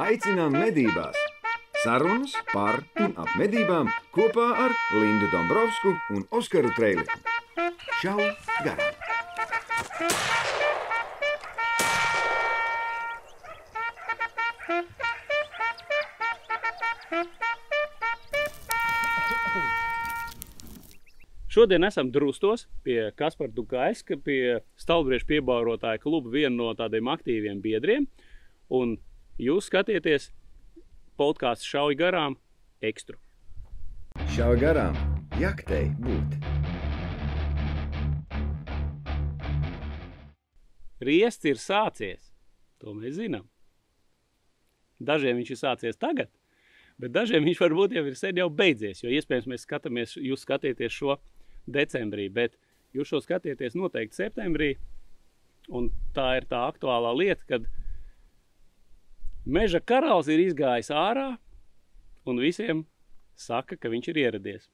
Aicinām medībās! Sarunas par un ap medībām kopā ar Lindu Dombrovskiju un Oskaru Trēliņu. Čau! Garām! Šodien esam drustos pie Kaspara Dukaiska, pie Stalbriežu piebaurotāja kluba viena no tādiem aktīviem biedriem. Un jūs skatieties podkāstu šauj garām ekstru. Šau garām! Jaktei būt! Riests ir sācies, to mēs zinām. Dažiem viņš ir sācies tagad, bet dažiem viņš varbūt jau ir sen jau beidzies, jo iespējams mēs skatāmies, jūs skatieties šo decembrī, bet jūs šo skatieties noteikti septembrī, un tā ir tā aktuālā lieta, kad meža karalis ir izgājis ārā, un visiem saka, ka viņš ir ieradies.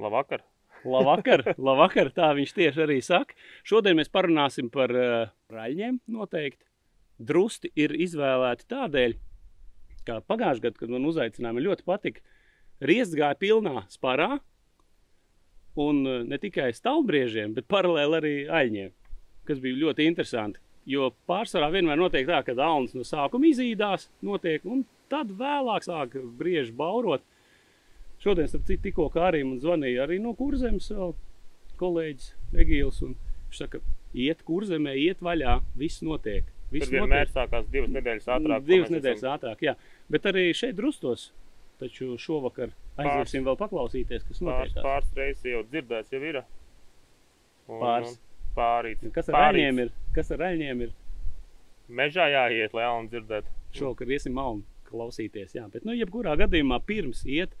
Labvakar! Labvakar, labvakar, tā viņš tieši arī saka. Šodien mēs parunāsim par uh, raļņiem noteikti. Drusti ir izvēlēti tādēļ, ka pagājušajā gadā, kad man uzaicināja, man ļoti patika. Riests gāja pilnā sparā, un uh, ne tikai stāvbriežiem, bet paralēli arī aļņiem, kas bija ļoti interesanti. Jo pārsvarā vienmēr notiek tā, ka alns no sākuma izīdās, notiek, un tad vēlāk sāk brieži baurot. Šodien, starp citu, tikko kā arī man zvanīja arī no kurzemes kolēģis Egīls, un viņš saka, iet kurzemē, iet vaļā, viss notiek. Viss Tur vienmēr sākās divas nedēļas ātrāk. Divas nedēļas esam- ātrāk, jā. Bet arī šeit drustos, taču šovakar aiziesim vēl paklausīties, kas Pāris, notiek. pāris reizes jau dzirdēts, jau ir. Un, Pāris. un Pārīt. Kas ar aļņiem ir? Kas ar aļņiem ir? Mežā jāiet, lai Alni dzirdētu. Šovakar iesim malnu klausīties, jā. Bet, nu, jebkurā gadījumā pirms iet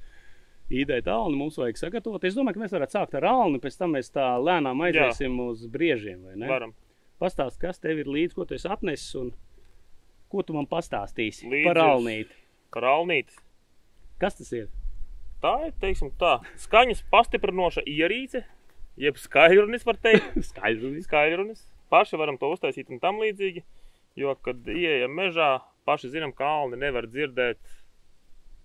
īdēt alni, mums vajag sagatavot. Es domāju, ka mēs varētu sākt ar alni, pēc tam mēs tā lēnām aiziesim jā. uz briežiem, vai ne? Varam. Pastāst, kas tev ir līdzi, ko tu esi atnesis un ko tu man pastāstīsi Līdzi par alnīti. Kralnītis. Kas tas ir? Tā ir, teiksim, tā. Skaņas pastiprinoša ierīce, jeb skaļrunis, var teikt. Skaidrs. skaļrunis. Paši varam to uztaisīt un tam līdzīgi. Jo, kad ieejam mežā, paši zinām, ka alni nevar dzirdēt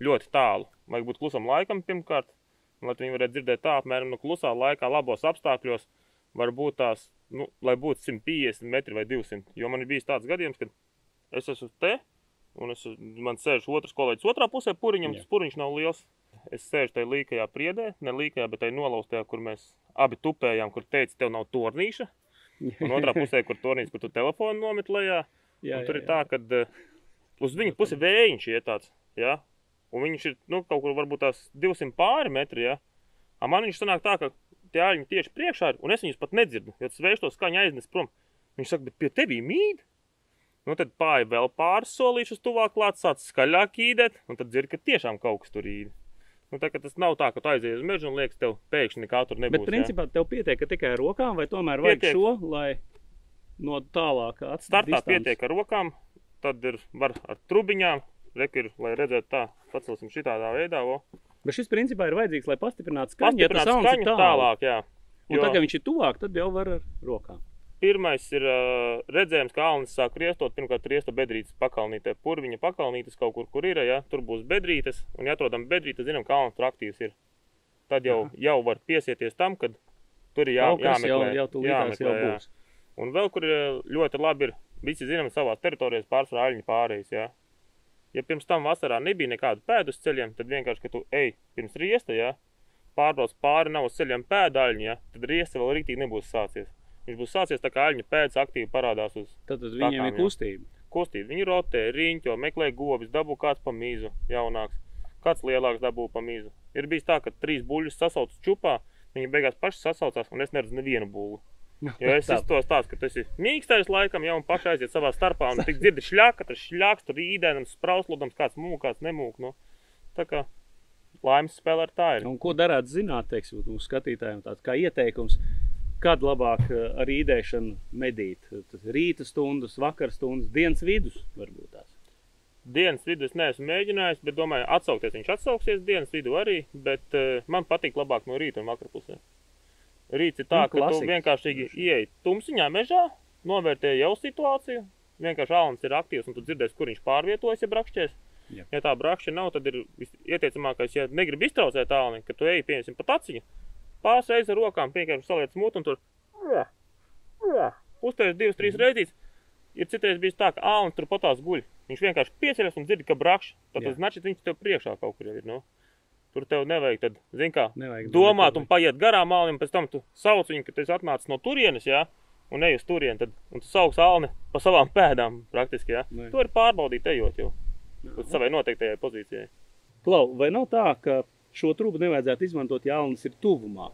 ļoti tālu. Vajag būt klusam laikam pirmkārt, un, lai viņi varētu dzirdēt tā apmēram no klusā laikā, labos apstākļos. Varbūt tās, nu, lai būtu 150 metri vai 200. Jo man ir bijis tāds gadījums, kad es esmu te, un es, man sēž otrs kolēģis otrā pusē puriņam, Jā. tas puriņš nav liels. Es sēžu tajā līkajā priedē, ne līkajā, bet tajā nolaustajā, kur mēs abi tupējām, kur teica, tev nav tornīša. Un otrā pusē, kur tornīts, kur tu telefonu nomet lejā. Jā, un tur jā, ir tā, ka uh, uz viņa pusi vējiņš iet tāds. Ja? Un viņš ir nu, kaut kur varbūt tās 200 pāri metri. Ja? A man viņš sanāk tā, ka tie āļņi tieši priekšā ir, un es viņus pat nedzirdu. Jo tas vējš to skaņu aiznes prom. Viņš saka, bet pie tevis mīd. Nu, tad pāri vēl pāris solīšus tuvāk klāt, sāc skaļāk īdēt, un tad dzird, ka tiešām kaut kas tur īd. Nu, tā, ka tas nav tā, ka tu aizies uz mežu un liekas, tev pēkšņi nekā tur nebūs. Bet principā tev pietiek ka tikai ar rokām, vai tomēr vajag Pietiek. šo, lai no tālāk atstātu Startā pietiek ar rokām, tad ir var ar trubiņām, rek ir, lai redzētu tā, pacelsim šitādā veidā, vo. Bet šis principā ir vajadzīgs, lai pastiprinātu skaņu, ja tas sounds ir skaņu tālāk. tālāk, jā. Un Jo tagad, kad viņš ir tuvāk, tad jau var ar rokām. Pirmais ir uh, redzējums, ka Alnis sāk riestot, pirmkārt riesta bedrītes pakalnītē, purviņa pakalnītes kaut kur, kur ir, ja, tur būs bedrītes, un ja atrodam bedrītes, zinām, ka Alnis tur aktīvs ir. Tad jau, jau var piesieties tam, kad tur ir jā, jau, jāmeklē. jau jau jāmeklē, jā. būs. Un vēl, kur ļoti labi, ir visi zinām savās teritorijās pārsvarā aļņu pārējais, jā. Ja pirms tam vasarā nebija nekādu pēdu uz ceļiem, tad vienkārši, ka tu ej pirms riesta, jā, pārbrauc pāri nav uz ceļiem pēdaļņi, jā, tad riesta vēl rītīgi nebūs sācies. Viņš būs sācies tā kā aļņu pēdas aktīvi parādās uz Tad, tad viņiem Takām, ir jā. kustība. Viņi rotē, riņķo, meklē govis, dabū kāds pa mīzu jaunāks, kāds lielāks dabū pa mīzu. Ir bijis tā, ka trīs buļļus sasauc čupā, viņi beigās paši sasaucās, un es neredzu nevienu būlu. Jo es esmu tāds, ka tas ir mīkstais laikam, jau un paši aiziet savā starpā, un tik dzirdi šļāka, tas šļāks, tur īdēnams, sprausludams, kāds mūk, kāds nemūk. Nu. Tā kā laimes spēle ar tā ir. Un ko darāt zināt, teiksim, mūsu skatītājiem, tāds kā ieteikums, kad labāk eh, ar īdēšanu medīt? Tas rīta stundas, vakar stundas, dienas vidus varbūt tās. Dienas vidū es neesmu mēģinājis, bet domāju, atsaukties viņš atsauksies dienas vidū arī, bet uh, man patīk labāk no rīta un vakarpusē. Rīts ir tā, Nu, ka tu klasika. vienkārši ieej tumsiņā mežā, novērtē jau situāciju, vienkārši alans ir aktīvs un tu dzirdēsi, kur viņš pārvietojas, ja brakšķies. Jā. Ja tā brakšķa nav, tad ir ieteicamākais, ja negribi iztraucēt alni, ka tu ej, pieņemsim, pa taciņu, pārseiz ar rokām, piemēram, saliec mutu un tur uztais divas, trīs mhm. reizes. Ir citreiz bijis tā, ka ā, un tur patās guļ. Viņš vienkārši pieceļas un dzird, ka brakš. Tad tas znači, viņš tev priekšā kaut kur jau ir. No? Tur tev nevajag, tad, zin kā, nevajag domāt nevajag. un paiet garām ālim, pēc tam tu sauc viņu, ka tu esi atnācis no turienes, jā, un ej uz turieni, tad, un tu sauc ālni pa savām pēdām praktiski, jā. Ne. To ir pārbaudīt ejot jau, uz savai noteiktajai pozīcijai. Klau, vai nav tā, ka šo trubu nevajadzētu izmantot, ja alnis ir tuvumā?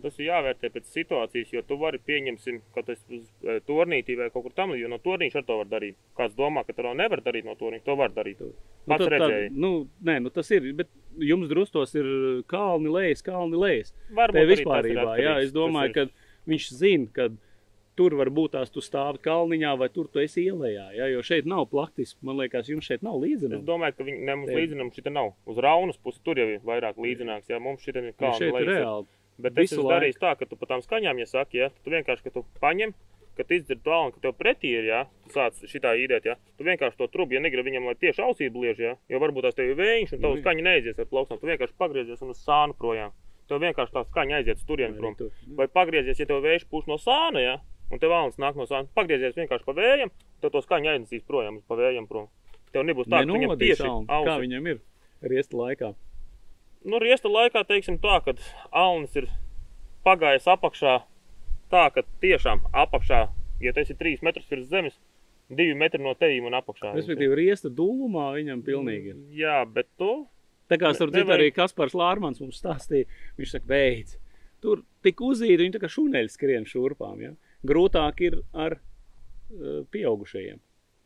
Tas ir jāvērtē pēc situācijas, jo tu vari pieņemsim, ka tas uz e, turnītī vai kaut kur tam, jo no turnīša ar to var darīt. Kāds domā, ka to nevar darīt no turnīša, to var darīt. Nu, tad redzēji. Nu, nē, nu tas ir, bet jums drustos ir kalni lejas, kalni lejas. Varbūt Te vispārībā, jā, es domāju, ka viņš zina, ka tur var būt tās tu stāvi kalniņā vai tur tu esi ielējā, jā, jo šeit nav plaktis, man liekas, jums šeit nav Es līdzinājums. domāju, ka viņi ne, mums līdzinām šī nav. Uz raunas puses tur jau ir vairāk līdzināks, jā, mums šī ir kā Šeit ir reāli. Bet es esmu darījis tā, ka tu pa tām skaņām, ja saki, ja, tu vienkārši, ka tu paņem, ka tu izdzirdi to alnu, ka tev pretī ir, ja, tu sāc šitā īdēt, ja, tu vienkārši to trubu, ja negribi viņam, lai tieši ausī bliež, ja, jo varbūt tās tev ir vējš un tavu Nu, skaņa neaizies ar plauksnām, tu vienkārši pagriezies un uz sānu projām. Tev vienkārši tā skaņa aiziet uz turieni prom. Vai pagriezies, ja tev vējš pūš no sāna, ja, un tev alns nāk no sāna, pagriezies vienkārši pa vējam, tev to skaņu aiznesīs projām, pa vējam prom. Tev nebūs tā, ka viņam tieši alni, kā viņam ir riesta laikā. Nu, riesta laikā, teiksim tā, kad alnis ir pagājis apakšā, tā, ka tiešām apakšā, ja tas ir 3 metrus virs zemes, 2 metri no tejiem un apakšā. Respektīvi, riesta dūmā viņam pilnīgi ir. Jā, bet tu, Tā kā starp citu arī Kaspars Lārmans mums stāstīja, viņš saka, beidz. Tur tik uzīti, viņi tā kā šuneļi skrien šurpām, ja? Grūtāk ir ar uh, pieaugušajiem,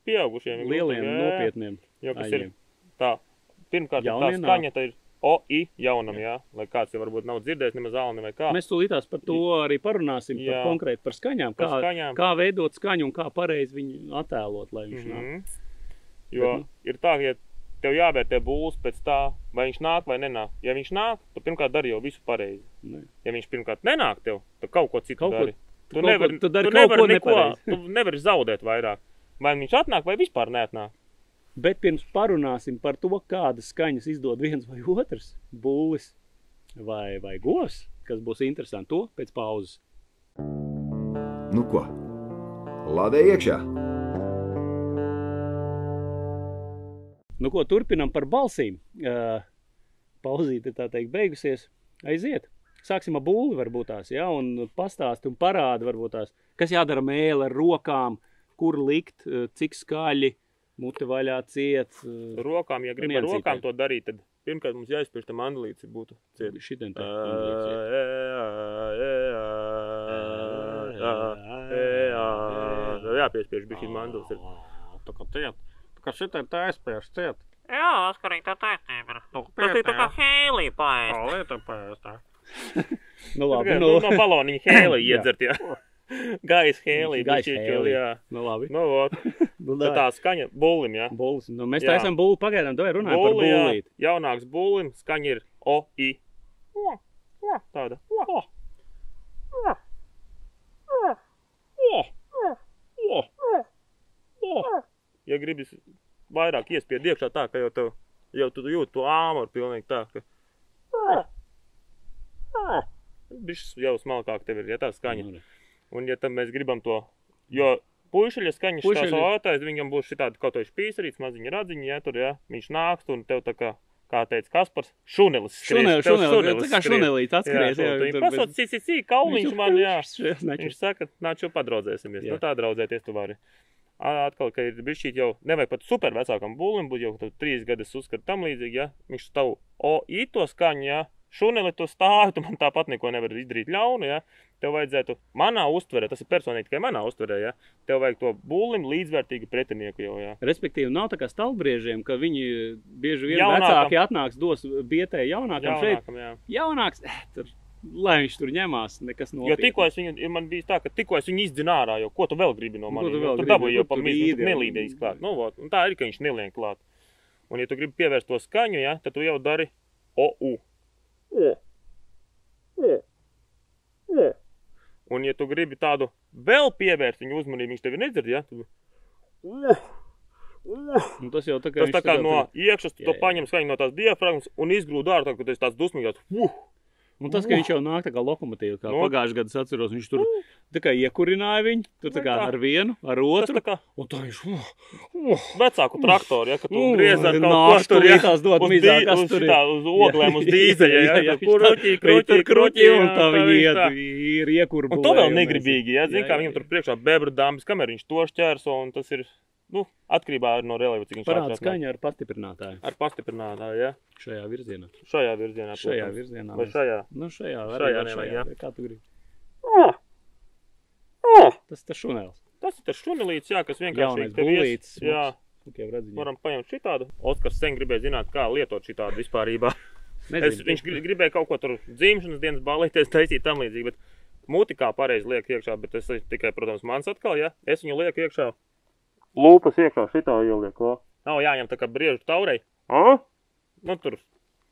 pieaugušiem ir lieliem, grūti, jā, jā. nopietniem. Jo, ir tā, pirmkārt, tā Jaunie skaņa, tā ir OI jaunam, jā, lai kāds jau varbūt nav dzirdējis nemaz alni vai kā. Mēs tūlītās par to arī parunāsim, Jā. par konkrēti par skaņām, Par kā, skaņām. kā veidot skaņu un kā pareizi viņu attēlot, lai viņš mm -hmm. Mhm. Jo Bet, nu- ir tā, ja tev jāvērtē būs pēc tā, vai viņš nāk vai nenāk. Ja viņš nāk, tad pirmkārt dari jau visu pareizi. nāk. Ja viņš pirmkārt nenāk tev, tad kaut ko citu Kaut ko- dari. tu Tu kaut ko- nevari, tu dari tu kaut nevari ko neko, tu nevari zaudēt vairāk. Vai viņš atnāk, vai vispār neatnāk. Bet pirms parunāsim par to, kādas skaņas izdod viens vai otrs būlis vai, vai govs, kas būs interesanti, to pēc pauzes. Nu ko? Lādē iekšā! Nu, ko turpinām par balsīm? Uh, pauzīte tā teikt beigusies. Aiziet! Sāksim ar būli, varbūt tās, ja, un pastāst un parāda, varbūt tās, kas jādara mēlē ar rokām, kur likt, eh, cik skaļi, mute vaļā ciet. eh, Rokām, ja grib ar rokām to darīt, tad pirmkārt mums jāizspiež tam mandalīts, būtu ciet. Šitien tā. Jāpiespiež bija šī mandals. Ir. Tā kā ciet. Tā kā šitai tā aizspiež ciet. Jā, askarīgi tā taisnība ir. Nu, Tas ir tā kā hēlī paēst. Tā lieta pēc tā. Nu, labi, nu, nu, no baloniņa hēlī Jā. iedzert, jā. Gaisa hēlī. Gaisa hēlī. Jā. nu, labi. Nu, vot. Nu, Tā, tā skaņa bulim, jā. Bulis. Nu, mēs Jā. tā esam būli pagaidām, doj runājam par Buli, jā. Jaunāks bulim, skaņa ir O, I. O, o, tāda. O, o. O. O. O. O. O. Ja gribi vairāk iespied iekšā tā, ka jau tev, jau tu jūti to āmuru pilnīgi tā, ka. Bišs jau smalkāk tev ir, ja tā skaņa. Nu, Un ja tam mēs gribam to, jo puišaļa skaņa šitā savātais, viņam būs šitādi kaut kāds pīsarīts, maziņa radziņa, ja tur, ja, viņš nāks un tev tā kā, kā teica Kaspars, šunelis skries. Šuneli, tev šuneli, tā kā skries. šunelīts atskries. Jā, jā, pasauc, cik, cik, cik, kauliņš man, jā. Viņš saka, nāc jau padraudzēsimies. Jā. Nu tā draudzēties tu vari. Atkal, ka ir bijis šī jau, nevajag pat super vecākam būlim, būt jau trīs gadus uzskat tam līdzīgi, ja. Viņš tavu o, īto skaņu, ja. Šuneli tu stāvi, tu man tāpat neko nevari izdarīt ļaunu, ja. Tev vajadzētu, manā uztverē, tas ir personīgi tikai manā uztverē, ja. Tev vajag to būlim līdzvērtīgu pretinieku jau, ja. Respektīvi, nav tā kā stalbriežiem, ka viņi bieži vien Jaunākam. vecāki atnāks, dos bietē jaunākam. Šeit Jaunākam, jā. jaunāks, eh, tur, lai viņš tur ņemās, nekas Jo nopietns. tikko es viņu, man bija tā, ka tikko es viņu izdzinu ārā, jo ko tu vēl gribi no Nu, manis? tu vēl Tu gribi? dabūji jau pamīzi, vīdi, tu jā. nelīdēji klāt. Nu, vot, un tā ir, ka viņš nelien klāt. Un ja tu gribi pievērst to skaņu, ja, tad tu jau dari OU. Un ja tu gribi tādu vēl pievērst viņu uzmanību, viņš tevi nedzird, ja, tu. Un tas jau tā kā, Tas tā kā no iekšas, Jā, to paņem skaņu no tās diafragmas un izgrūda ārā, kad tas tāds dusmīgās. Uh, Un tas, ka viņš jau nāk tā kā lokomotīva, kā Nu. pagājušajā gadā atceros, viņš tur tā kā iekurināja viņu, tur Nu kā tā. ar vienu, ar tas otru. tā kā Un tā viņš, uh, uh, vecāku traktoru, ja, kad tu griez ar kaut ko tur, ja, tūlītās dod mizā, kas tur ir. uz oglēm, uz dīzeļa, ja, ja, kur tā- kruķi, kruķi, kruķi, un tā viņi iet, ir iekurbu. Un to vēl negribīgi, ja, zin, kā viņam tur priekšā bebra dāmas, kamēr viņš to šķērso, un tas ir, nu, atkarībā no relieva, cik viņš Parāda skaņa ar pastiprinātāju Ar pastiprinātāju, ja, šajā virzienā. šajā virzienā. Šajā protams. virzienā. Vai šajā? Nu, šajā, Šajā šajā, šajā, jā. šajā. Kā tu gribi? Oh, oh, Tas tas šunēls. tas ir tas šunelīts, jā, kas vienkārši ies- bullītis, Jā, Tik jau redz viņu. varam paņemt šitādu. Oskars sen gribēja zināt, kā lietot šitādu vispārībā. Es, Nezinu, viņš gri- gribēja kaut ko tur dzimšanas dienas balīties, taisīt tam līdzīgi, bet muti kā pareizi liek iekšā, bet tas ir tikai, protams, mans atkal, ja? Es viņu lieku iekšā. Lūpas iekšā šitā ieliek, o. Nav jāņem tā kā briežu taurei. O? Nu, tur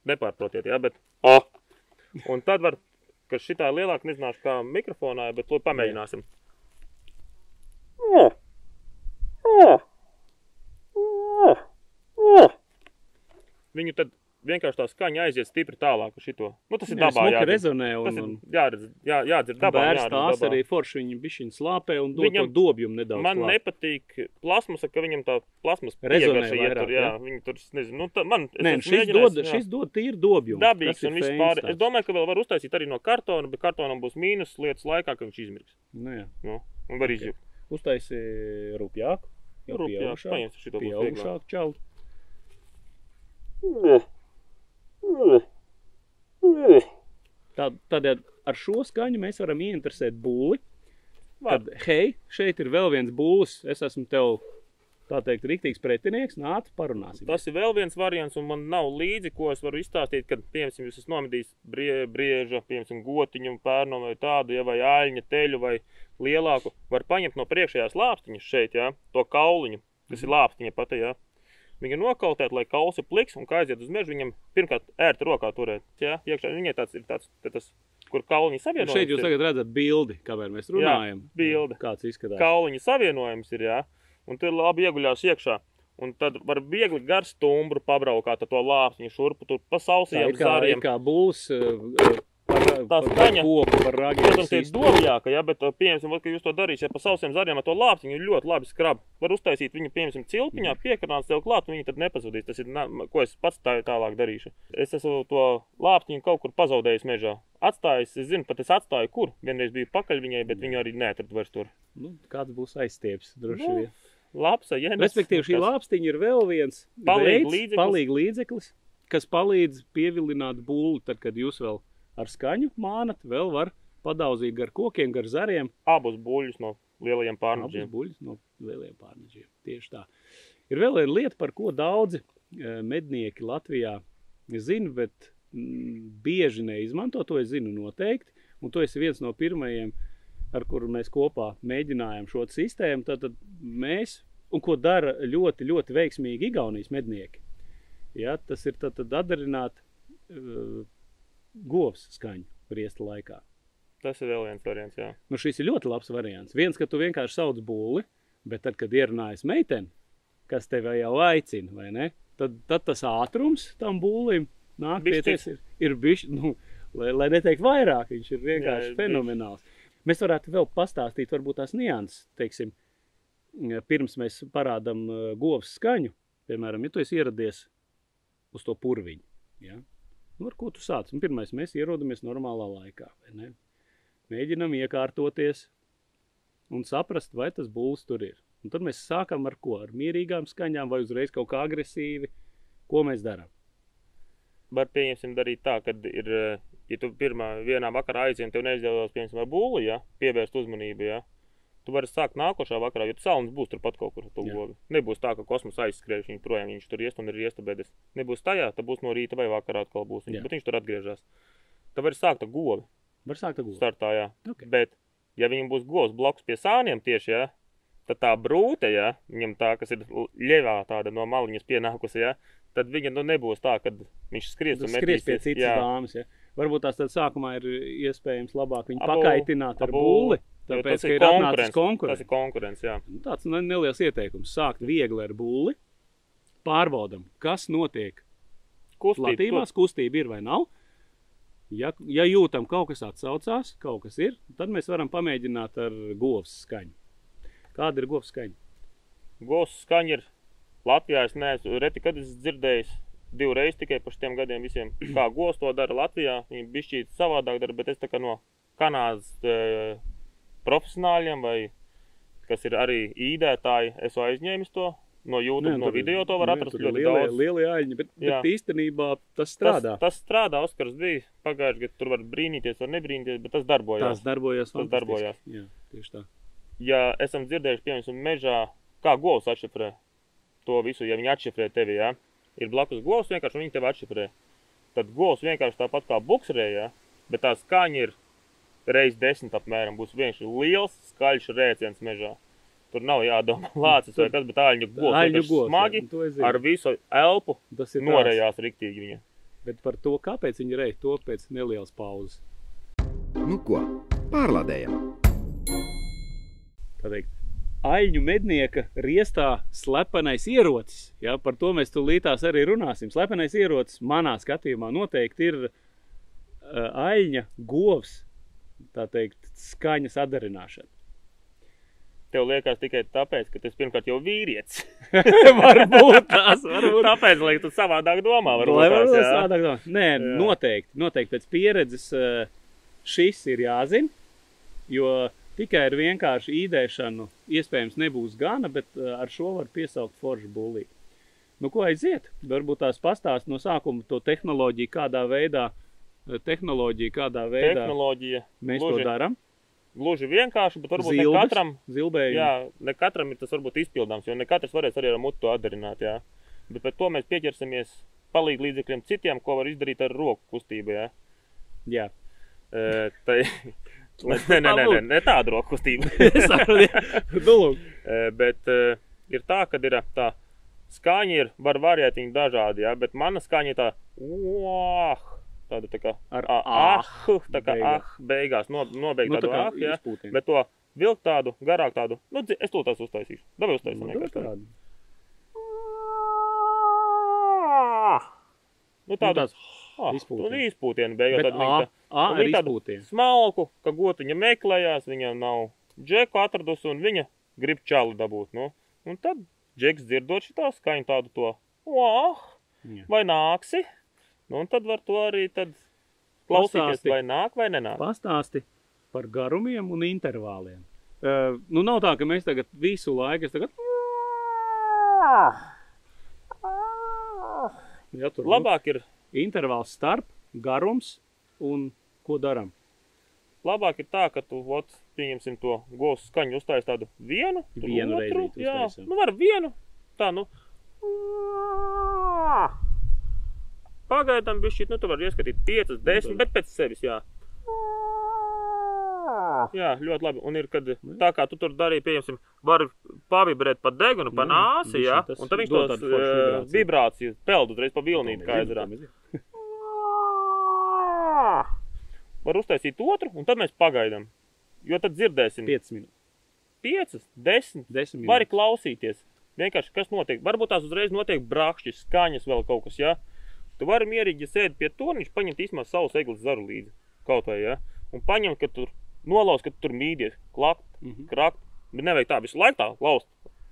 nepārprotiet, jā, bet. O. Un tad var, ka šitā ir lielāka, nezināšu kā mikrofonā, bet to pamēģināsim. O. O. O. O. Viņu tad vienkārši tā skaņa aiziet stipri tālāk uz šito. Nu, tas ir Jā, dabā jādara. rezonē un, un jāredz, jā, jādzird dabā. bērns tās dabā. arī forši viņa bišķiņ slāpē un dod Viņam- dobjumu nedaudz Man klāt. nepatīk plasmasa, ka viņam tā plasmas Rezonē vairāk, tur, jā. jā? Viņi tur, es nezinu, nu, tā, man, es Nē, esmu šis mēģinājis, dod, jā. šis dod tīri dobjumu. dabīgs un vispār. tāds. Es domāju, ka vēl var uztaisīt arī no kartona, bet kartonam būs mīnus lietas laikā, ka viņš izmirks. Nu, jā. Nu, un var Ok. izjūt. Uztaisi rupjāku. jau Rupjāk, pieaugušāku, paņemsim šito. Pieaugušāku čalu. Tad, tad ar šo skaņu mēs varam ieinteresēt būli. Tad, hei, šeit ir vēl viens būlis. Es esmu tev, tā teikt, rīktīgs pretinieks. Nāc, parunāsim. Tas ir vēl viens variants, un man nav līdzi, ko es varu izstāstīt, kad, piemēram, jūs esat nomedījis brie, brieža, piemēram, gotiņu, pērnu vai tādu, ja, vai aļņa, teļu vai lielāku. Var paņemt no priekšējās lāpstiņas šeit, ja, to kauliņu, kas ir lāpstiņa pati, ja. Viņu nokautēt, lai kauls ir pliks, un kā aiziet uz mežu, viņam pirmkārt ērti rokā turēt. Jā, iekšā viņai tāds ir tāds, tas, kur kauliņi savienojums Šeit jūs tagad redzat bildi, kamēr mēs runājam. bilde. Kāds izskatās. kauliņa savienojums ir, jā, un tur labi ieguļās iekšā. Un tad var viegli gar stumbru pabraukāt ar to lāpstiņu šurpu, tur pa Tā sausajiem ir kā, zariem. ir kā būs uh, par, Tā skaņa, koku, par ragiem. Protams, ir domāta, ja, bet, piemēram, vat, ka jūs to darīsiet pa sausiem zariem ar to lāpstiņu, ir ļoti labi skrab. Var uztaisīt viņu, piemēram, cilpiņā, piekarnāt sev klāt, un viņi tad nepazudīs. Tas ir, ko es pats tā tālāk darīšu. Es esmu to lāpstiņu kaut kur pazaudējis mežā. Atstājis, es zinu, pat es atstāju, kur. Vienreiz biju pakaļ viņai, bet viņu arī neatradu vairs tur. Nu, kāds būs aizstieps, droši Nu, vien. Labs, ja Respektīvi, šī lāpstiņa ir vēl viens veids, līdzeklis. palīga līdzeklis, kas palīdz pievilināt būlu, tad, kad jūs vēl ar skaņu mānat, vēl var padauzīt gar kokiem, gar zariem. abus buļļus no lielajiem Abas pārnaģiem. buļļus no lieliem pārneģiem. Tieši tā. Ir vēl viena lieta, par ko daudzi eh, mednieki Latvijā zina, bet mm, bieži neizmanto. To es zinu noteikti. Un to esi viens no pirmajiem, ar kuru mēs kopā mēģinājām šo sistēmu. Tad, tad mēs, un ko dara ļoti, ļoti veiksmīgi Igaunijas mednieki, ja, tas ir tad, tad atdarināt uh, govs skaņu riesta laikā. Tas ir vēl viens variants. Jā. Nu, šis ir ļoti labs variants. Viens, ka tu vienkārši sauc būli, bet tad, kad ierunājas meitene, kas tevi jau aicina, vai ne? Tad, tad tas ātrums tam būlim nāk pie Bišķi tevis. Ir, ir bišķi, nu, lai, lai neteikt vairāk, viņš ir vienkārši Jā, Jā, fenomenāls. Mēs varētu vēl pastāstīt, varbūt tās nianses, teiksim, pirms mēs parādām uh, govs skaņu. Piemēram, ja tu esi ieradies uz to purviņu, ja? Nu, ar ko tu sāc? Un pirmais, mēs ierodamies normālā laikā, mēģinam iekārtoties un saprast, vai tas būs tur ir. Un tad mēs sākam ar ko? Ar mierīgām skaņām vai uzreiz kaut kā agresīvi. Ko mēs darām? Var pieņemsim darīt tā, ka ir, eh, ja tu pirmā vienā vakarā aizies, tev neizdevies, piemēram, ar būli, ja, pievērst uzmanību, ja, tu vari sākt nākošā vakarā, jo saules būs turpat kaut kur. Jā. Govi. Nebūs tā, ka kosmos aizskrējuši viņu projām, viņš tur iest un ir iestabedes. Nebūs tajā, tad būs no rīta vai vakarā atkal būs, viņš, Jā. bet viņš tur atgriežas. Tad var sākt ar govi Var sākt ar gūstu. startā, jā. Okay. Bet, ja viņam būs govs blakus pie sāniem tieši, ja, tad tā brūte, ja, viņam tā, kas ir ļevā tāda no maliņas pienākusi, ja, tad viņa nu, nebūs tā, ka viņš skries Tas un skries pie citas Jā. dāmas. Ja? Varbūt tās sākumā ir iespējams labāk viņu Abu- pakaitināt ar abu- būli. Tāpēc, tas ir ir atnācis konkurence. Tas konkurence. ir konkurence, jā. Nu, Tāds ne- neliels ieteikums. Sākt viegli ar būli, pārbaudam, kas notiek Kustība, platībās, kustība ir vai nav. Ja, ja jūtam, kaut kas atsaucās, kaut kas ir, tad mēs varam pamēģināt ar govs skaņu. Kāda ir govs skaņa? Gūs skaņa ir Latvijā. Es neesmu reti, kad esmu dzirdējis divreiz tikai par šiem gadiem visiem. Kā gūs to dara Latvijā. Viņi bišķīt savādāk dara, bet es tā kā no Kanādas e, profesionāļiem vai kas ir arī īdētāji, esmu aizņēmis to. No YouTube, Nē, no tur- video to var nē, atrast tur ir ļoti lielie, daudz. Lielie aļņi, bet, Jā. bet īstenībā tas Tas, strādā. tas strādā, Oskars bija pagājušajā gadā. Tur var brīnīties, var nebrīnīties, bet tas darbojās. Tas darbojas. Tas darbojās. Jā, tieši tā. ja esam dzirdējuši, piemēram, mežā, kā govs atšifrē to visu, ja viņi atšifrē tevi, ja? ir blakus govs vienkārši un viņi tevi atšifrē. Tad govs vienkārši tāpat kā bukserē, ja? bet tā skaņa ir reiz desmit apmēram, būs vienkārši liels, skaļš rēciens mežā. Tur nav jādomā lācis vai kas, bet āļņu vienkārši govs, jā, Smagi zinu. ar visu elpu Tas ir tāds. norējās riktīgi viņa. Bet par to, kāpēc viņi reiz to pēc nelielas pauzes. Nu ko, pārlādējam! Tā teikt, aļņu mednieka riestā slepenais ierocis. Ja, par to mēs tūlītās arī runāsim. Slepenais ierocis manā skatījumā noteikti ir aļņa govs, tā teikt, skaņas atdarināšana. Tev liekas tikai tāpēc, ka tas pirmkārt jau vīrietis. varbūt tās, varbūt Tāpēc, lai tu savādāk domā, Lai varbūt varbūt tās, savādāk domā. Nē, Jā. noteikti, noteikti pēc pieredzes eh, šis ir jāzina, jo tikai ar vienkārši īdēšanu iespējams nebūs gana, bet eh, ar šo var piesaukt foršu būlī. Nu, ko aiziet? Varbūt tās pastāst no sākuma to tehnoloģiju, kādā veidā, eh, tehnoloģiju, kādā veidā Tehnoloģija mēs gluži- to darām. gluži vienkārši, bet varbūt ne Zilbes, katram, Zilbēji. jā, ne katram ir tas varbūt izpildāms, jo ne katrs varēs arī ar mutu to atdarināt, jā. Bet pēc to mēs pieķersimies palīdz līdzekļiem citiem, ko var izdarīt ar roku kustību, jā. jā. E, tai, nē, nē, nē, nē, nē, tādu roku kustību. Es saprotu, jā. Nu. E, bet e, ir tā, ka ir tā skaņa ir, var variēt viņi dažādi, jā, bet mana skaņa ir tā, uah, tāda tā kā, Ar a- ah tā kā, ah, beigās, no, nobeigt Nu, tā tādu kā ah, jā. izpūtieni. Bet to vilkt tādu, garāk tādu, nu, es to tās uztaisīšu. Dabai uztaisīšu. Nu, tādu. tādu. Nu, tādu tāds ah, izpūtienu. nu, izpūtienu beigās. Tad A, viņa tā- ir viņa tādu. Smalku, ka gotiņa meklējās, viņa nav džeku atradusi un viņa grib čali dabūt. Nu. Un tad džeks dzirdot šitā skaņu tādu to, oh, vai nāksi? Nu, un tad var to arī klausīties, Pastāsti. vai nāk vai nenāk. Pastāsti par garumiem un intervāliem. Uh, nu, nav tā, ka mēs tagad visu laiku tagad. Jā, tur Labāk ir, intervāls starp garums un ko darām. labāk ir tā, ka tu, ot, pieņemsim to gosu skaņu, uztais tādu vienu, Vienu otru, jā, nu var vienu, tā, nu. Pagaidām bišķīt, nu tu vari ieskatīt 5, 10, bet pēc sevis, jā. Jā, ļoti labi. Un ir, kad tā kā tu tur darīji, pieņemsim, var pavibrēt pa degunu, pa Jā, nāsi, jā, un tad viņš tos eh, vibrāciju. vibrācijas peld uzreiz pa vilnīti, kā ezerā. Var uztaisīt otru, un tad mēs pagaidām. Jo tad dzirdēsim 5 minūtes. 5, 10, 10 minūtes. Vari klausīties. Vienkārši kas notiek. Varbūt tās uzreiz notiek brākšķis, skaņas, vēl kaut kas. Ja? Tu vari mierīgi sēdi pie torņa, paņemt īstenībā savu eglis zaru līdzi. Kaut vai, ja? Un paņemt, ka tur nolauz, ka tu tur mīdies, klakt, Mhm. krakt. Bet nevajag tā visu laiku tā laust.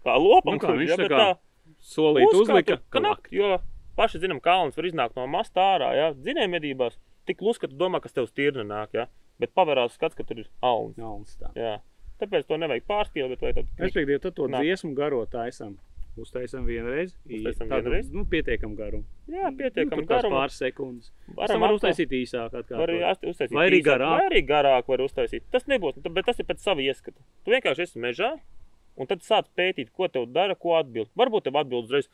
Kā lopam, Nu kā, viņš ja, tā kā Solīt uzlika. knakt, jo paši zinām, kalns var iznākt no masta ārā, ja? Dzinēja medībās. Tik lus, ka tu domā, kas tev stirna nāk, ja? Bet pavērās skats, ka tur ir alns. Nauns tā. Jā. Tāpēc to nevajag pārspīlēt, bet vai tad... Respektīvi, tad to dziesmu garo taisam. Uztaisam vienreiz. Uztaisam Tādu, vienreiz? Nu, pietiekam garumu. Jā, pietiekam nu, tās garumu. pāris sekundes. Varam var uztaisīt īsāk. atkārtot. Var uztaisīt Vai arī īsāk, garāk. Vai arī garāk var uztaisīt. Tas nebūs, nu, bet tas ir pēc sava ieskata. Tu vienkārši esi mežā, un tad sāc pētīt, ko tev dara, ko atbild. Varbūt tev atbild uzreiz.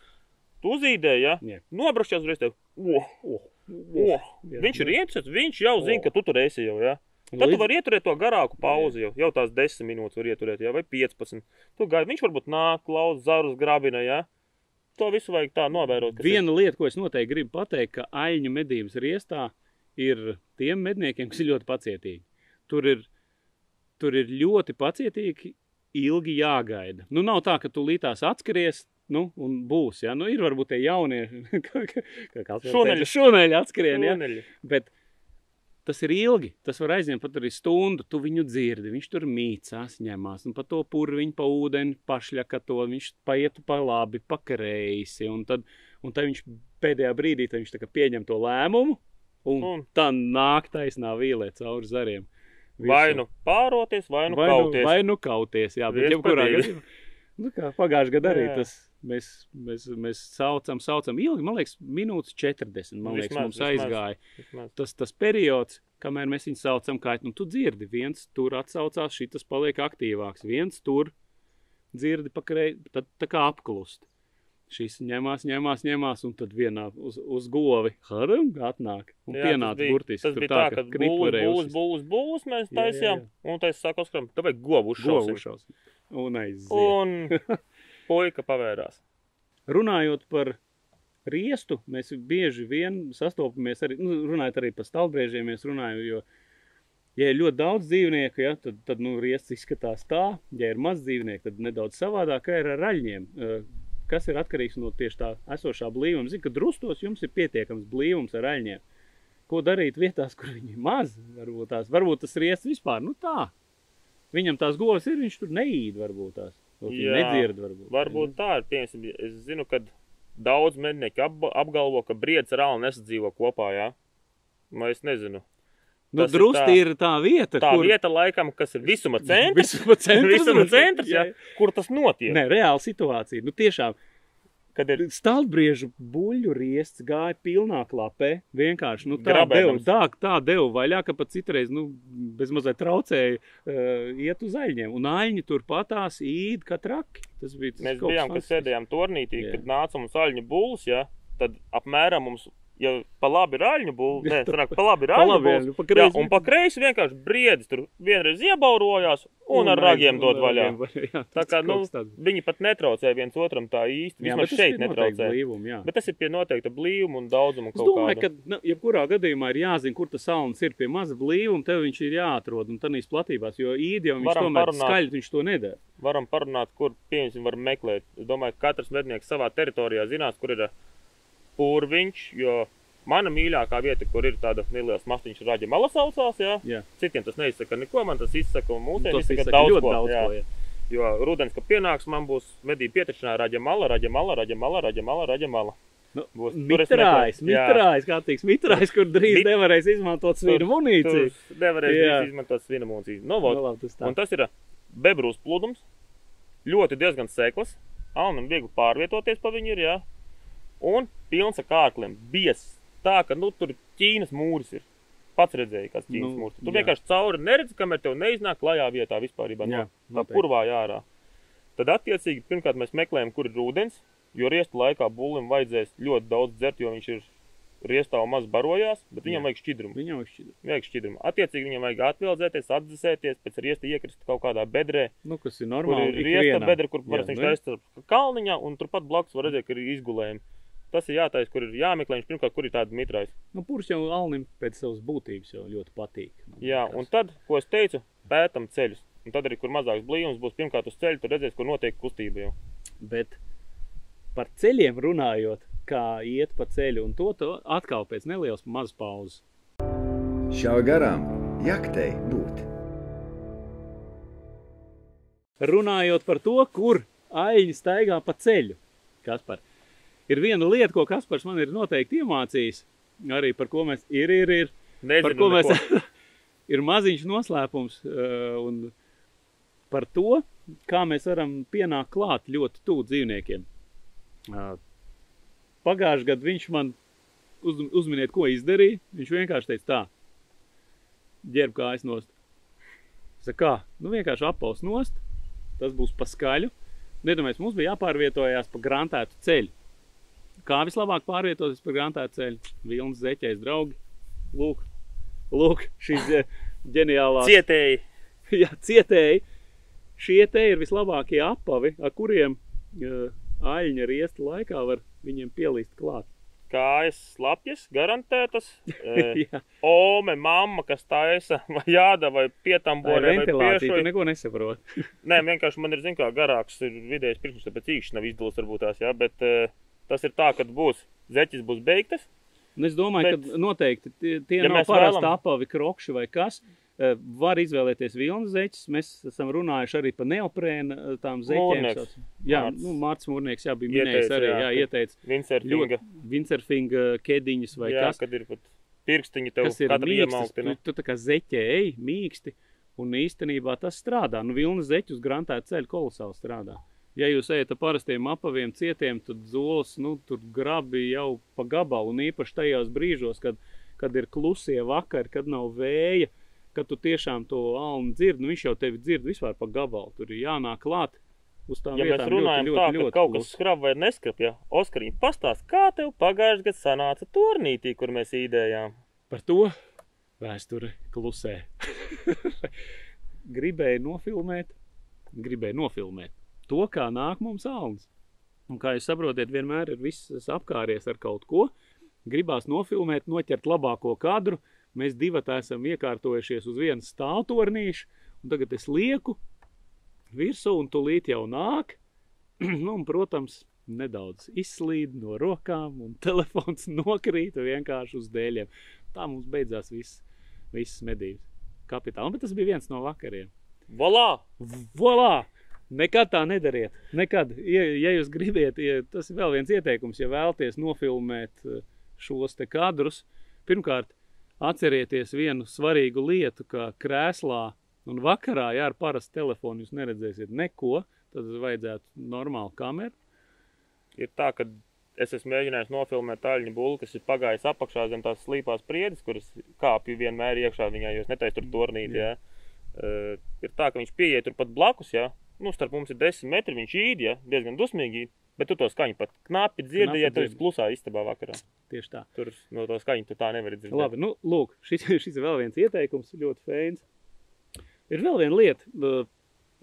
Tu uzīdēji, ja? Jā. Nobrašķās uzreiz tev. Oh, oh, oh. Jā, Viņš ir jā. iecets, viņš jau zina, Oh. ka tu tur esi jau, ja? Tad tu līdz- vari ieturēt to garāku pauzi jau. Jau tās 10 minūtes var ieturēt, ja? vai 15. Tu gaidi, viņš varbūt nāk, klaus, zarus grabina, ja? To visu vajag tā novērot. kas ir- Viena lieta, ko es noteikti gribu pateikt, ka aļņu medības riestā ir tiem medniekiem, kas ir ļoti pacietīgi. Tur ir tur ir ļoti pacietīgi, ilgi jāgaida. Nu, nav tā, ka tu lītās atskaries. Nu, un būs, ja nu, ir varbūt tie jaunie, kā kā kāds teica, šuneļi atskrien. Ja? Šuneļi. Bet tas ir ilgi. Tas var aizņemt pat arī stundu. Tu viņu dzirdi, viņš tur mīcās, ņemās. Un pa to purviņu, pa ūdeni, pašļaka to. Viņš paietu pa labi, pa kreisi. Un tad, un tad viņš pēdējā brīdī viņš pieņem to lēmumu. Un, Un? tā nāk taisnā vīlē cauri zariem. Vai nu pāroties, vai nu vai, nu, kauties. vai nu kauties. Jā, bet jebkurā gadījumā. Nu, kā pagājušajā gadā arī Jā. tas mēs, mēs, mēs saucam, saucam ilgi, man liekas, minūtes 40. Man liekas, Vismaz, mums vismaz. aizgāja Vismaz. tas, tas periods, kamēr mēs viņu saucam, kā nu, tu dzirdi. Viens tur atsaucās, šis paliek aktīvāks, viens tur dzirdi pakrei, tad tā kā apklust. Šis ņemās, ņemās, ņemās, un tad vienā uz, uz govi haram atnāk un Jā, pienāca burtiski. Tas bija tā, ka būs, būs, būs, būs, mēs Jā, jā, taisījām. jā. Un tas saka, Oskaram, tāpēc govu govu uzšausim. šaus. Un aiziet. Un puika pavērās. Runājot par riestu, mēs bieži vien sastopamies arī, nu, runājot arī par stalbriežiem, mēs runājam, jo, ja ir ļoti daudz dzīvnieku, ja, tad, tad nu, riests izskatās tā, ja ir maz dzīvnieku, tad nedaudz savādāk kā ir ar raļņiem. Kas ir atkarīgs no tieši tā esošā blīvuma? Zinu, ka drustos jums ir pietiekams blīvums ar raļņiem. Ko darīt vietās, kur viņi ir maz? Varbūt, tās, varbūt tas riests vispār, nu tā. Viņam tās govs ir, viņš tur neīd varbūt tās. Viņš Jā, nedzird varbūt. Varbūt tā ir. Piemēram, es zinu, ka daudz mednieki ap, apgalvo, ka briedis ar alnu nesadzīvo kopā. Jā. Nu, es nezinu. Nu, tas ir drusti tā- ir tā vieta, Tā kur vieta, laikam, kas ir visuma centrs. Visuma centrs, visuma drusti. centrs jā, Jā. kur tas notiek. Nē, reāla situācija. Nu, tiešām, Kad ir stāvbriežu buļļu riests gāja pilnā klapē. Vienkārši nu, tā deva, tā, tā deva vaļā, ka pat citreiz nu, bezmazliet traucēja uh, iet uz aļņiem. Un aļņi turpatās īd kā traki. Tas bija tas mēs kas bijām, fantastisks. sēdējām turnītī, Jā. kad nāca mums aļņu būls, jā, tad apmēram mums, ja pa labi ir aļņu būls, nē, sanāk, pa labi Pa būls, nu, pa jā, kreisi- un pa kreisi vienkārši briedis tur vienreiz iebaurojās un, Un ar ragiem dod vaļā. jā, Tā kā, nu, viņi pat netraucē viens otram tā īsti, Jā, vismaz šeit ir noteikti netraucē. blīvumi, jā. Bet tas ir pie noteikta blīvuma un daudzuma Es kaut domāju, kāda. ka nu, jebkurā gadījumā ir jāzina, kur tas salons ir pie maza blīvuma. Tev viņš ir jāatrod un tādīs platībās, jo īdi jau viņš Varam tomēr parunāt. skaļi viņš to nedara. Varam parunāt, kur pieņemsim var meklēt. Es domāju, ka katrs mednieks savā teritorijā zinās, kur ir purviņš, jo mana mīļākā vieta, kur ir tāda neliela mastiņš raģa mala saucās, jā. Jā. Citiem tas neizsaka neko, man tas izsaka un mūsiem Tas izsaka izsaka daudz ko. daudz jā. ko. Jā. Jo rudens, kad pienāks, man būs medību pieteikšanā raģa mala, raģa mala, raģa mala, raģa mala, raģa mala. Nu, Būs- Mitrājs, mitrājs, kā tiks mitrājs, kur drīz Mit- nevarēs izmantot svīru munīciju. Nevarēs Jā. drīz izmantot svina mūciju. Nu, vot, Nu, labi, tas tā. Un tas ir bebrūs pludums. Ļoti diezgan sekls. Alnam viegli pārvietoties pa viņu ir, jā. Un pilns ar kārkliem. Bies. Tā, ka, nu, tur Ķīnas mūris ir. Pats redzēji, kāds Ķīnas Nu, mūris. Tu jā. vienkārši cauri neredzi, kamēr tev neiznāk klajā vietā vispār. Jā, No, tā purvā jārā. Tad, attiecīgi, pirmkārt mēs meklējam, kur ir ūdens, jo riesta laikā būlim vajadzēs ļoti daudz dzert, jo viņš ir riestā un maz barojās, bet viņam Jā. vajag šķidrumu. Viņam šķiet, Vajag šķidrumu. Attiecīgi viņam vajag atveldzēties, atdzesēties, pēc riesta iekrist kaut kādā bedrē, nu, kas ir normāli. ir riesta bedra, kur parasti viņš nu, starp kalniņā, un turpat blakus var redzēt, ka ir izgulējumi. Tas ir jātaisa, kur ir jāmeklē, viņš pirmkārt, kur ir tāda mitrais. Nu, Purs jau Alnim pēc savas būtības jau ļoti patīk. Man Jā, liekas. un tad, ko es teicu, pētam ceļus. Un tad arī, kur mazāks blīvums būs, pirmkārt uz ceļa, tur redzēs, kur notiek kustība jau. Bet par ceļiem runājot, kā iet pa ceļu, un to, to atkal pēc nelielas mazas pauzes. Šā garām jaktei būt. Runājot par to, kur aļņi staigā pa ceļu. Kaspar, ir viena lieta, ko Kaspars man ir noteikti iemācījis, arī par ko mēs ir, ir, ir, Nezinu, par ko mēs, neko. ir maziņš noslēpums, uh, un par to, kā mēs varam pienākt klāt ļoti tuvu dzīvniekiem. Uh, Pagājušajā gadā viņš man uz, uzminiet, ko izdarīja. Viņš vienkārši teica tā, ģērb kājas nost. Es saku, kā? Nu vienkārši apaus nost, tas būs pa skaļu. Nedomājies, mums bija jāpārvietojās pa grantētu ceļu. Kā vislabāk pārvietoties pa grantētu ceļu? Vilnis zeķais, draugi. Lūk, lūk šīs ģe- ģeniālās Cietēji. jā, cietēji. Šie te ir vislabākie apavi, ar kuriem uh, aļņa riesta laikā var viņiem pielīst klāt. kājas slapjas, garantētas. E, Ome, mamma, kas taisa, vai jāda, vai pietamborē, vai ventilācija, tu piešoja. neko nesaproti. Nē, vienkārši man ir, zin kā, garāks ir vidējais pirksts, tāpēc īkšķi nav izdalīts varbūt tās, jā, bet e, tas ir tā, ka būs, zeķis būs beigtas. Un es domāju, Bet- ka noteikti tie, tie Ja nav parasti vēlam- apavi, krokši vai kas. Eh, Var izvēlēties vilnas zeķes. Mēs esam runājuši arī par neoprēna eh, tām zeķēm. Mūrnieks. Jā, Mārts. nu, Mārts Mūrnieks, jā, bija minējis arī, jā, Vincertinga. ļoti Vincerfinga kediņas vai Jā, kas. kad ir pat pirkstiņi tev kas ir mīkstas, tu, Nu. tu tā kā zeķē ej, mīksti, un īstenībā tas strādā. Nu, vilnas zeķus grantēt ceļu kolosāli strādā. Ja jūs ejat ar parastiem apaviem cietiem, tad zolas, nu, tur grabi jau pa gabalu, un īpaši tajos brīžos, kad, kad ir klusie vakari, kad nav vēja, kad tu tiešām to alnu dzirdi, nu, viņš jau tevi dzird vispār pa gabalu, tur ir jānāk klāt. Ja mēs vietām runājam ļoti, tā, ļoti, ka ļoti kaut kas skrab vai neskrab, ja? Oskariņ pastāst, kā tev pagājušajā gadā sanāca turnītī, kur mēs īdējām? Par to vēsture klusē. gribēju nofilmēt, gribēju nofilmēt to, kā nāk mums alns. Un kā jūs saprotat, vienmēr ir viss apkāries ar kaut ko. Gribās nofilmēt, noķert labāko kadru. Mēs divi esam iekārtojušies uz vienas stāvtornīša, un tagad es lieku virsū, un tūlīt jau nāk. nu, un, protams, nedaudz izslīd no rokām, un telefons nokrīt vienkārši uz dēļiem. Tā mums beidzās viss, visas medības. Kapitāli, bet tas bija viens no vakariem. Volā! Volā! Nekad tā nedariet. Nekad. Ja, ja jūs gribat, ja, tas ir vēl viens ieteikums, ja vēlaties nofilmēt eh, šos te kadrus, pirmkārt, atcerieties vienu svarīgu lietu, ka krēslā un vakarā, ja ar parastu telefonu jūs neredzēsiet neko, tad vajadzētu normālu kameru. Ir tā, ka es esmu mēģinājis nofilmēt tāļņu bulu, kas ir pagājis apakšā zem tās slīpās priedes, kuras kāpju vienmēr iekšā viņā, jo es netaisu tur turnīt, jā. Uh, ir tā, ka viņš pieiet tur pat blakus, jā. Nu, starp mums ir desmit metri, viņš īd, jā, diezgan dusmīgi īd. Bet tu to skaņu pat knapi dzirdi, ja tu esi klusā istabā vakarā. Tieši tā. Tur no to skaņu tu tā nevari dzirdēt. Labi, nu, lūk, šis, šis ir vēl viens ieteikums, ļoti fēns. Ir vēl viena lieta,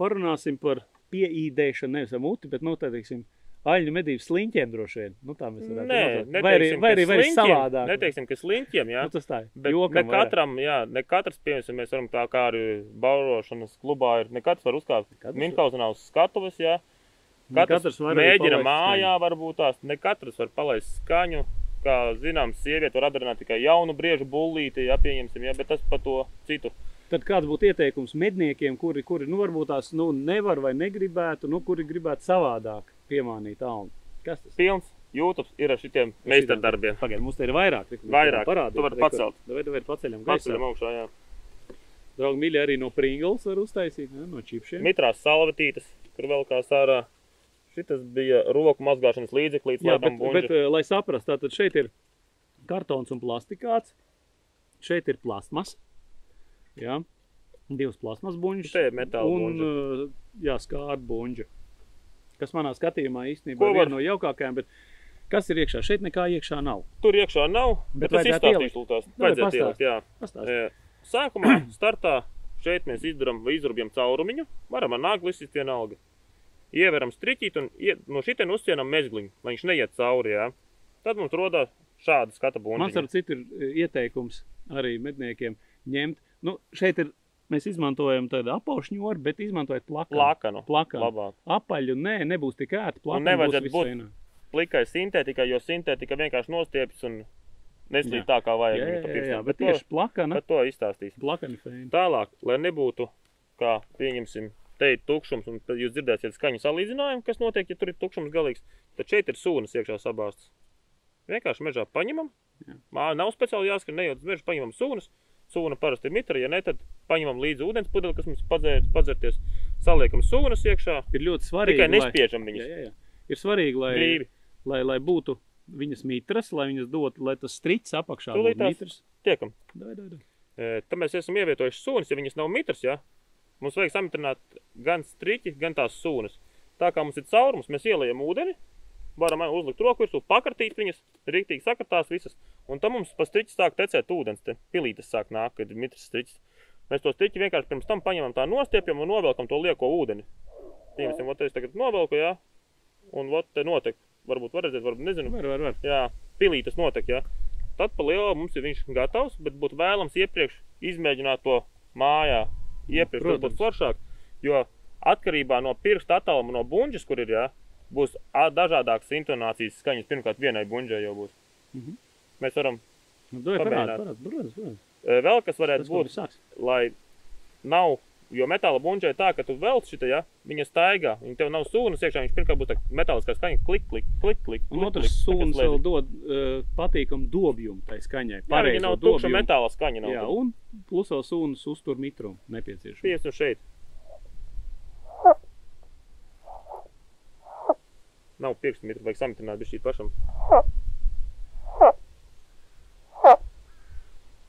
parunāsim par pieīdēšanu, nevis ar muti, bet, nu, tā teiksim, aļņu medību sliņķiem droši vien. Nu, tā mēs varētu nosaukt. vai arī, vai arī, sliņķiem- savādāk. Neteiksim, ka sliņķiem, jā. Nu, tas tā ir. Bet Jokam ne katram, jā, ne katrs, piemēram, mēs varam tā kā arī baurošanas klubā ir, ne katrs var uzkāpt Minhausenā uz skatuves, jā. Katrs, katrs mēģina mājā, varbūt tās, ne katrs var palaist skaņu. Kā zināms, sieviete var atdarināt tikai jaunu briežu bullīti, jā, pieņemsim, jā, bet tas pa to citu. Tad kāds būtu ieteikums medniekiem, kuri, kuri nu, varbūt tās nu, nevar vai negribētu, nu, kuri gribētu savādāk piemānīt alnu? Kas tas Pilns YouTube ir ar šitiem meistardarbiem. Pagaid, mums te ir vairāk. Re, Vairāk. Parādīt, Tu vari pacelt. Vai, vai paceļam gaisā? Paceļam augšā, jā. Draugi, mīļi, arī no Pringles var uztaisīt, ne? no čipšiem. Mitrās salvetītes, kur vēl kā sārā. Šitas bija roku mazgāšanas līdzeklīts, Jā, bet, laikam, bet, eh, lai saprastu, tātad šeit ir kartons un plastikāts. Šeit ir plasmas. Jā, divas plasmas buļbuļs. Te ir metāla un buņģa. eh, jā, skārta buļbuļs. Kas manā skatījumā īstenībā Ko ir var- viena no jaukākajām, bet kas ir iekšā? Šeit nekā iekšā nav. Tur iekšā nav, Bet bet, tas vajadzētu izstāstīšu tās. Nu, vai Vajadzētu ielikt, jā. Pastāst. Sākumā, startā, šeit mēs izdarām vai izrubjam caurumiņu, varam ar nāgli izsist vienalga. Ieveram striķīt un ie, no šitien uzcienam mezgliņu, lai viņš neiet cauri, jā. Tad mums rodās šāda skata Man bundiņa. ar citu ir eh, ieteikums arī medniekiem ņemt. Nu, šeit ir, mēs izmantojam tādu apaušņoru, bet izmantojot plakanu. Plakanu. Plakanu. Labāk. Apaļu, nē, nebūs tik ērti. Plakanu nevajadzētu būt visvainā. Plikai sintētikai, jo sintētika vienkārši nostiepjas un neslīd tā, kā vajag. Jā, jā, jā, jā, bet Bet tieši to, plakana, bet to izstāstīs. plakani fēni. Tālāk, lai nebūtu, kā pieņemsim, te ir tukšums, un tad jūs dzirdēsiet skaņu salīdzinājumu, kas notiek, ja tur ir tukšums galīgs. Tad šeit ir sūnas iekšā sabāstas. Vienkārši mežā paņemam. Jā. Nav speciāli jāskrien, nejot uz mežu, paņemam sūnas. Sūna parasti ir mitra, ja ne, tad paņemam līdzi ūdens pudeli, kas mums padzēr, padzerties. Saliekam sūnas iekšā, Ir ļoti svarīgi, tikai nespiežam jā, viņas jā, jā. Ir svarīgi, lai, brīvi. lai, lai būtu viņas mitras, lai viņas dotu, lai tas strits apakšā Tūlīt būtu mitras. Tiekam. Dai, dai, dai. E, Tad mēs esam ievietojuši sūnas, ja viņas nav mitras, ja? mums vajag samitrināt gan striķi, gan tās sūnas. Tā kā mums ir caurums, mēs ielējam ūdeni, varam uzlikt roku virsū, pakartīt viņas, rīktīgi sakartās visas, un tam mums pa striķi sāk tecēt ūdens, te pilītes sāk nākt, kad ir mitras striķis. Mēs to striķi vienkārši pirms tam paņemam tā nostiepjam un novelkam to lieko ūdeni. Piemēram, ot es tagad novelku, jā, un ot te notiek, varbūt var redzēt, varbūt nezinu. Var, var, var. Jā, pilī tas notek, ja. Tad pa lielo mums ir viņš gatavs, bet būtu vēlams iepriekš izmēģināt to mājā. Iepriekš tas būtu Protams. foršāk, jo atkarībā no pirksta attāluma no buņģes, kur ir, ja, būs dažādākas intonācijas skaņas. Pirmkārt, vienai buņģai jau būs. Mhm. Mēs varam, Nu, parādi, Pamēģināt. parādi, protams, protams. e, vēl kas varētu Tas, būt, lai nav, jo metāla buņģai tā, ka tu velc šitā, ja, viņa staigā, viņa tev nav sūnas iekšā, viņš pirmkārt būs tā metāliskā skaņa, klik, klik, klik, klik. Un klik, otrs kā vēl dod uh, patīkamu dobjumu tai skaņai. Viņa nav tukša metāla skaņa. Nav Jā, un plus vēl sunas uztur mitrumu nepieciešams. Un šeit. Nav pirkstu mitru, vajag samitrināt bišķīt pašam.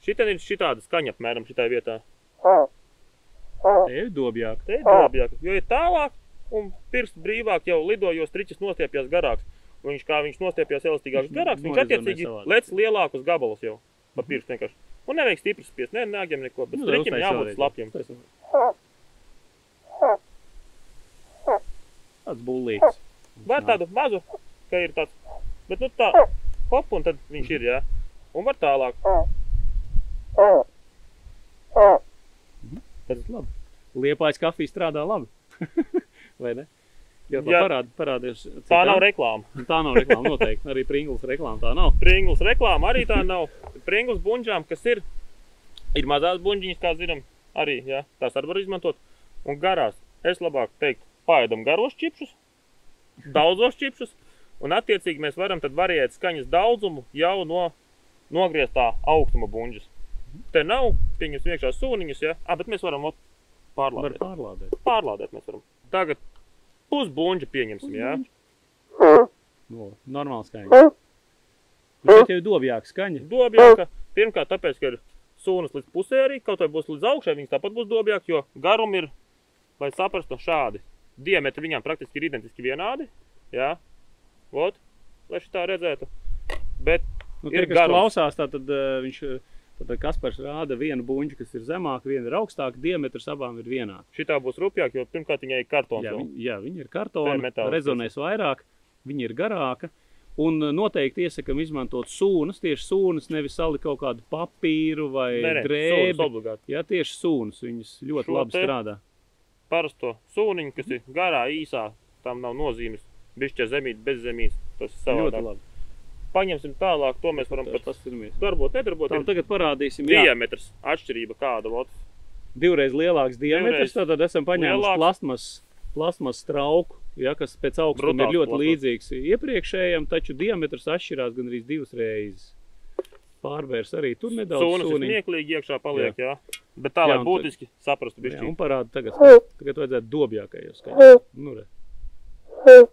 Šitien ir šitāda skaņa apmēram šitai vietā. Tev dobjāk. Te ir dobjāk, jo ir tālāk un pirksts brīvāk jau lido, jo striķis nostiepjas garāks. Un viņš kā viņš nostiepjas elastīgāks garāks, viņš attiecīgi lec lielākus gabalus jau pa pirkstu vienkārši. Un nevajag stipri spiest, ne nāgiem neko, bet Nu, striķim jābūt. Uztais. Tāds bullīgs. Var tādu mazu, ka ir tāds, bet nu tā, hop, un tad viņš ir, jā. Un var tālāk. Ir labi. Liepājas kafija strādā labi. Vai ne? Jā, tā Jā. parāda, parādies. Tā nav reklāma. Tā nav reklāma noteikti. Arī Pringles reklāma tā nav. Pringles reklāma arī tā nav. Pringles buņģām, kas ir, ir mazās buņģiņas, kā zinām, arī, jā, tās arī var izmantot. Un garās, es labāk teiktu, paēdam garos čipšus, daudzos čipšus, un attiecīgi mēs varam tad variēt skaņas daudzumu jau no nogrieztā augstuma buņģas. Te nav, pieņems iekšā sūniņas, jā, ah, bet mēs varam ot, Var pārlādēt. pārlādēt. Pārlādēt mēs varam. Tagad pusbuņģi pieņemsim, jā. No, normāli skaņa. Un šeit jau ir dobjāk skaņa. Dobjāka, pirmkārt, tāpēc, ka ir sūnas līdz pusē arī, kaut vai būs līdz augšai, viņas tāpat būs dobjāk, jo garumi ir, lai saprastu, šādi. Diametri viņām praktiski ir identiski vienādi, jā, vot, lai šitā redzētu. Bet Nu, Ir tie, kas garums. klausās, tā tad uh, viņš, eh, tad Kaspars rāda vienu buņģu, kas ir zemāka, viena ir augstāka, diametrs abām ir vienāds. šitā būs rupjāk, jo pirmkārt viņai ir kartons Jā, viņi, jā, viņi ir Tā kartona, ir rezonēs vairāk, viņi ir garāka. Un noteikti iesakām izmantot sūnas, tieši sūnas, nevis salikt kaut kādu papīru vai nē, sūnas drēbi. obligāti. Jā, tieši sūnas, viņas ļoti Šo labi strādā. Parasto sūniņu, kas ir garā, īsā, tam nav nozīmes. Bišķi zemīt, bez zemītes, tas ir Ļoti savādāk. labi. Paņemsim tālāk, to mēs varam pat darbot, nedarbot. Ir tagad parādīsim, jā, Diametrs atšķirība kāda, vot. divreiz lielāks diametrs, Divreiz tad esam paņēmuši plasmas, plasmas trauku, ja, kas pēc augstuma ir ļoti plasmas. līdzīgs iepriekšējam, taču diametrs atšķirās gandrīz divas reizes. Pārvērs arī tur nedaudz Sūnas ir sūniņu. smieklīgi iekšā paliek, jā. Bet tā, lai Jā, un būtiski saprastu Jā, bišķi. un parāda tagad, ska- tagad vajadzētu dobjākajos skaņā. Nu, re. Nu,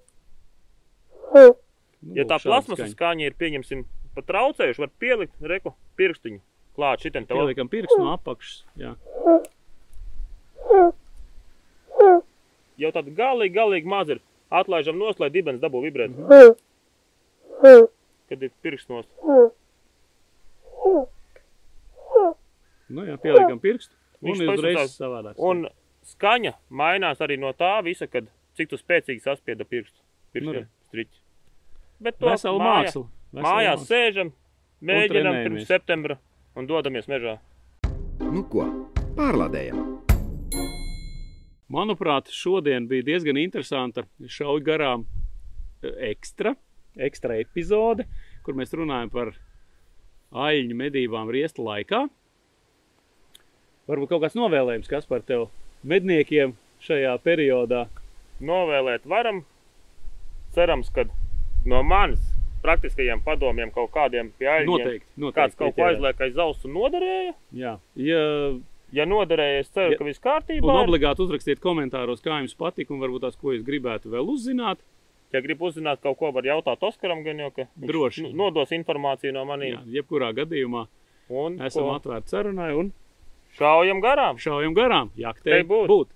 Ja tā lūk, šāda plasmas skaņa. ir, pieņemsim, pat traucējuši, var pielikt reku pirkstiņu klāt šitien tev. Pieliekam pirkstu no apakšas. Jā. Jau tāda galīgi, galīgi maz ir. Atlaižam nost, lai dibens dabū vibrēt. Mhm. Kad ir pirksts nost. Nu, jā, pieliekam pirkstu. Un Viņš uzreiz savādāk. Un skaņa mainās arī no tā visa, kad cik tu spēcīgi saspieda pirkstu. Nu, Pirkstiem re. striķi. Bet to Vesela mājā- māksla. vesela Mājās māksla. sēžam, mēģinam pirms septembra un dodamies mežā. Nu ko, pārlādējam! Manuprāt, šodien bija diezgan interesanta šauja garām e, ekstra, ekstra epizode, kur mēs runājam par aļņu medībām riesta laikā. Varbūt kaut kāds novēlējums, kas par tev medniekiem šajā periodā. Novēlēt varam. Cerams, ka no manis praktiskajiem padomiem kaut kādiem pie aļņiem Noteikti, noteikti. kāds kaut ko aizliek aiz auss un noderēja. Jā, ja, Ja noderēja, es ceru, Ja- ka viss kārtībā. un obligāti uzrakstiet komentāros, kā jums patika un varbūt tās, ko jūs gribētu vēl uzzināt. Ja grib uzzināt kaut ko, var jautāt Oskaram, gan jau, ka Droši. nodos informāciju no Jā, maniem. jebkurā gadījumā Un esam ko? atvērti sarunai un Šaujam garām. Šaujam garām. Jā, tā ir būt. būt.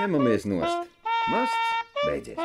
Ņemamies nost. Masts beidzies.